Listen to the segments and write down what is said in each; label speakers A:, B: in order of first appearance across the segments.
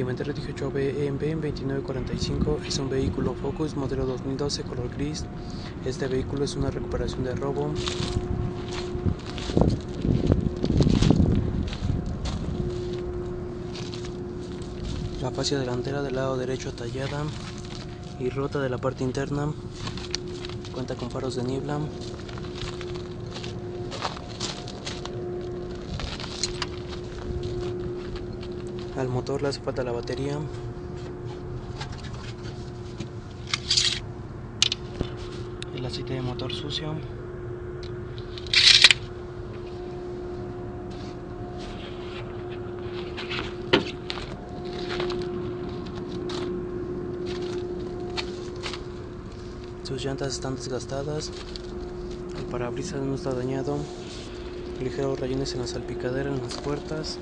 A: Inventario 18BMB 2945 es un vehículo Focus modelo 2012 color gris. Este vehículo es una recuperación de robo. La fascia delantera del lado derecho tallada y rota de la parte interna. Cuenta con faros de niebla. Al motor le hace falta la batería. El aceite de motor sucio. Sus llantas están desgastadas. El parabrisas no está dañado. Ligeros rayones en la salpicadera en las puertas.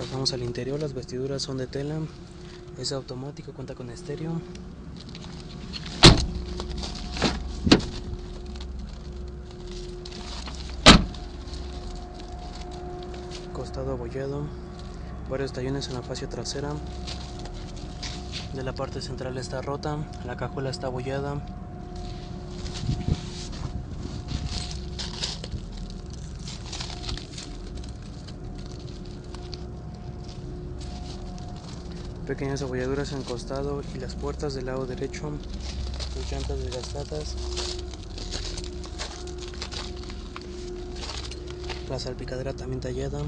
A: Pasamos al interior, las vestiduras son de tela, es automático, cuenta con estéreo. Costado abollado, varios tallones en la fascia trasera. De la parte central está rota, la cajuela está abollada. Pequeñas abolladuras en costado y las puertas del lado derecho, sus llantas desgastadas, la salpicadera también tallada.